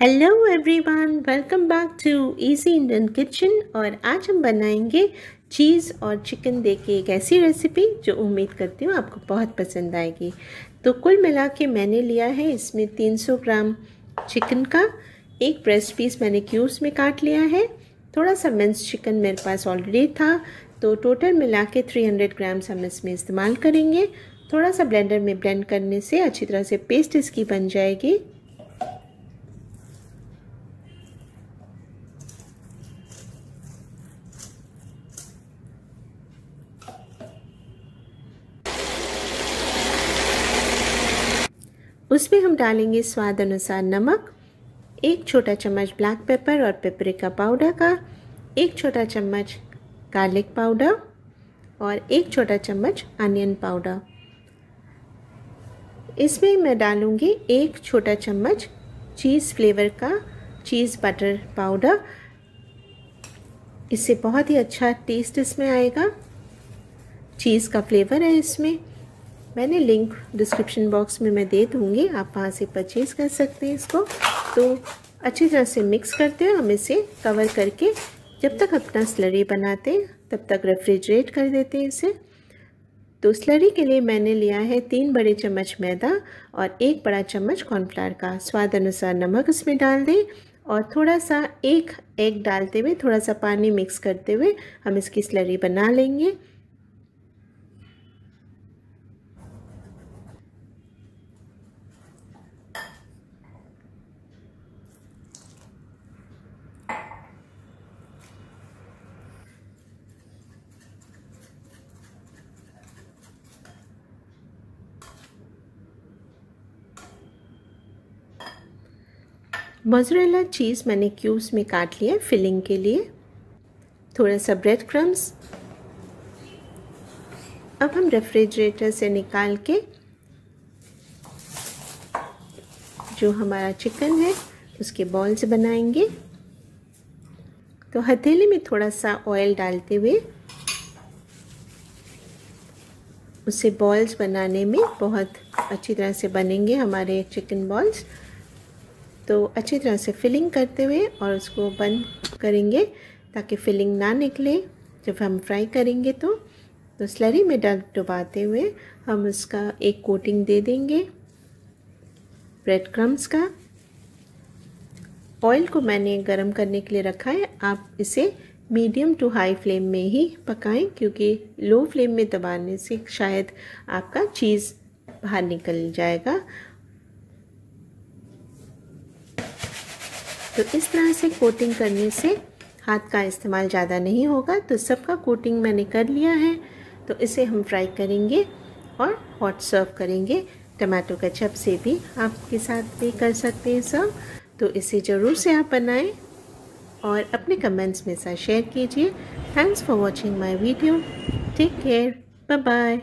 Hello everyone welcome back to easy Indian kitchen और आज हम बनाएँगे चीज़ और चिकन दे के एक ऐसी रेसिपी जो उम्मीद करती हूँ आपको बहुत पसंद आएगी। तो कुल मिला के मैंने लिया है इसमें 300 ग्राम चिकन का, एक ब्रेस्ट पीस मैंने क्यूब्स में काट लिया है। थोड़ा सा मिन्स चिकन मेरे पास ऑलरेडी था तो टोटल मिला के थ्री ग्राम्स हम इसमें इस्तेमाल करेंगे। थोड़ा सा ब्लेंडर में ब्लेंड करने से अच्छी तरह से पेस्ट इसकी बन जाएगी। उसमें हम डालेंगे स्वाद अनुसार नमक, एक छोटा चम्मच ब्लैक पेपर और पेपरिका पाउडर का, एक छोटा चम्मच गार्लिक पाउडर और एक छोटा चम्मच अनियन पाउडर इसमें मैं डालूँगी एक छोटा चम्मच चीज़ फ्लेवर का चीज़ बटर पाउडर इससे बहुत ही अच्छा टेस्ट इसमें आएगा। चीज़ का फ्लेवर है इसमें। मैंने लिंक डिस्क्रिप्शन बॉक्स में मैं दे दूँगी, आप वहाँ से परचेज़ कर सकते हैं इसको। तो अच्छी तरह से मिक्स करते हैं, हम इसे कवर करके जब तक अपना स्लरी बनाते हैं, तब तक रेफ्रिजरेट कर देते हैं इसे। तो स्लरी के लिए मैंने लिया है तीन बड़े चम्मच मैदा और एक बड़ा चम्मच कॉर्नफ्लावर का। स्वाद अनुसार नमक इसमें डाल दें और थोड़ा सा एक एग डालते हुए, थोड़ा सा पानी मिक्स करते हुए हम इसकी स्लरी बना लेंगे। मोजरेला चीज़ मैंने क्यूब्स में काट लिया फिलिंग के लिए। थोड़ा सा ब्रेड क्रम्स अब हम रेफ्रिजरेटर से निकाल के जो हमारा चिकन है, उसके बॉल्स बनाएँगे। तो हथेली में थोड़ा सा ऑयल डालते हुए उसे बॉल्स बनाने में बहुत अच्छी तरह से बनेंगे हमारे चिकन बॉल्स तो अच्छी तरह से फिलिंग करते हुए और उसको बंद करेंगे ताकि फिलिंग ना निकले। जब हम फ्राई करेंगे तो तो स्लरी में डल डुबाते हुए हम उसका एक कोटिंग दे देंगे। ब्रेड क्रम्स का। ऑयल को मैंने गरम करने के लिए रखा है। आप इसे मीडियम टू हाई फ्लेम में ही पकाएँ, क्योंकि लो फ्लेम में दबाने से शायद आपका चीज़ बाहर निकल जाएगा। तो इस तरह से कोटिंग करने से हाथ का इस्तेमाल ज़्यादा नहीं होगा। तो सबका कोटिंग मैंने कर लिया है। तो इसे हम फ्राई करेंगे और हॉट सर्व करेंगे। टमाटो कचप से भी आपके साथ भी कर सकते हैं सर्व तो इसे ज़रूर से आप बनाएँ और अपने कमेंट्स में साथ शेयर कीजिए। Thanks for watching my video take care bye bye